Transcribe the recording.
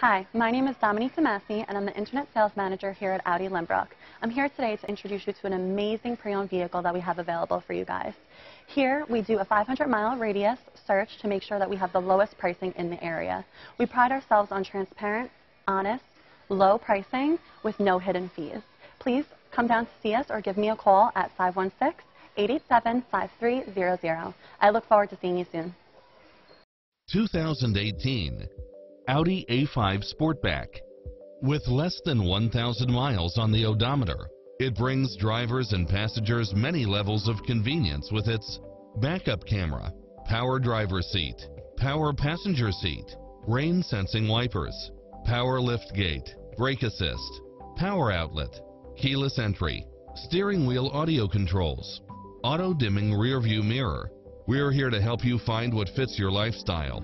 Hi, my name is Dominique Massey, and I'm the Internet Sales Manager here at Audi Lynbrook. I'm here today to introduce you to an amazing pre-owned vehicle that we have available for you guys. Here, we do a 500-mile radius search to make sure that we have the lowest pricing in the area. We pride ourselves on transparent, honest, low pricing with no hidden fees. Please come down to see us or give me a call at 516-887-5300. I look forward to seeing you soon. 2018 Audi A5 Sportback. With less than 1,000 miles on the odometer, it brings drivers and passengers many levels of convenience with its backup camera, power driver seat, power passenger seat, rain sensing wipers, power lift gate, brake assist, power outlet, keyless entry, steering wheel audio controls, auto dimming rear view mirror. We're here to help you find what fits your lifestyle